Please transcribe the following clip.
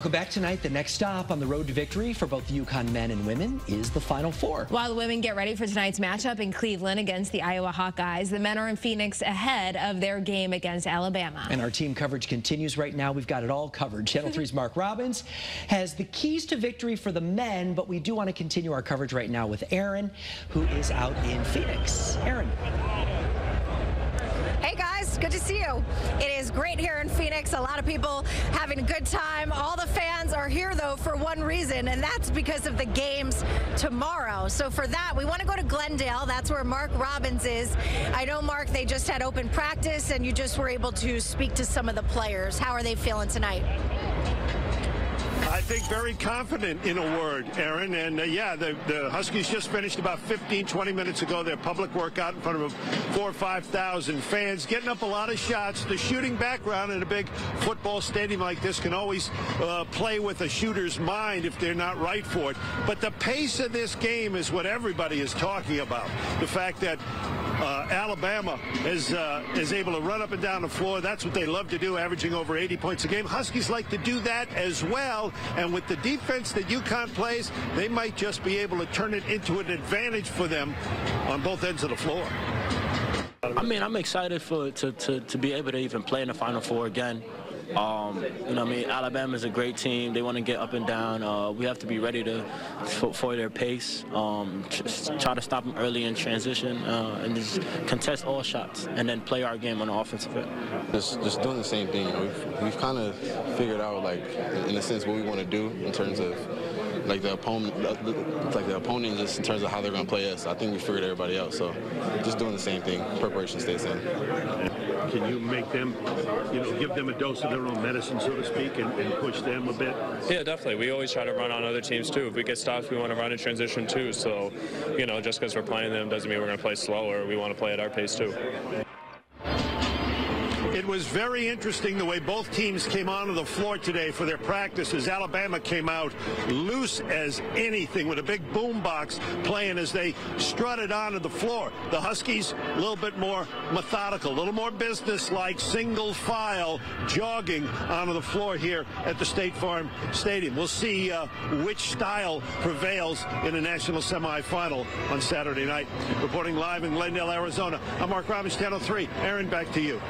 Welcome back tonight. The next stop on the road to victory for both the UConn men and women is the Final Four. While the women get ready for tonight's matchup in Cleveland against the Iowa Hawkeyes, the men are in Phoenix ahead of their game against Alabama. And our team coverage continues right now. We've got it all covered. Channel 3's Mark Robbins has the keys to victory for the men, but we do want to continue our coverage right now with Aaron, who is out in Phoenix. Aaron. You. It is great here in Phoenix. A lot of people having a good time. All the fans are here though for one reason, and that's because of the games tomorrow. So for that, we want to go to Glendale. That's where Mark Robbins is. I know, Mark, they just had open practice, and you just were able to speak to some of the players. How are they feeling tonight? Think very confident in a word, Aaron. And uh, yeah, the, the, Huskies just finished about 15, 20 minutes ago their public workout in front of four or 5,000 fans, getting up a lot of shots. The shooting background in a big football stadium like this can always uh, play with a shooter's mind if they're not right for it. But the pace of this game is what everybody is talking about. The fact that uh, Alabama is uh, is able to run up and down the floor. That's what they love to do, averaging over 80 points a game. Huskies like to do that as well. And with the defense that UConn plays, they might just be able to turn it into an advantage for them on both ends of the floor. I mean, I'm excited for to, to, to be able to even play in the Final Four again. Um, you know, I mean, Alabama's a great team. They want to get up and down. Uh, we have to be ready to for, for their pace. Um, try to stop them early in transition uh, and just contest all shots, and then play our game on the offensive end. Just, just doing the same thing. You know, we've, we've kind of figured out, like, in a sense, what we want to do in terms of like the opponent, like the opponent, just in terms of how they're going to play us. I think we figured everybody out. So just doing the same thing. Preparation stays in. Can you make them, you know, give them a dose of their own medicine, so to speak, and, and push them a bit? Yeah, definitely. We always try to run on other teams too. If we get stops, we want to run in transition too. So, you know, just because we're playing them doesn't mean we're going to play slower. We want to play at our pace too. It was very interesting the way both teams came onto the floor today for their practices. Alabama came out loose as anything with a big boom box playing as they strutted onto the floor. The Huskies a little bit more methodical, a little more business-like, single file jogging onto the floor here at the State Farm Stadium. We'll see uh, which style prevails in the national semifinal on Saturday night. Reporting live in Glendale, Arizona, I'm Mark Robbins, 3. Aaron, back to you.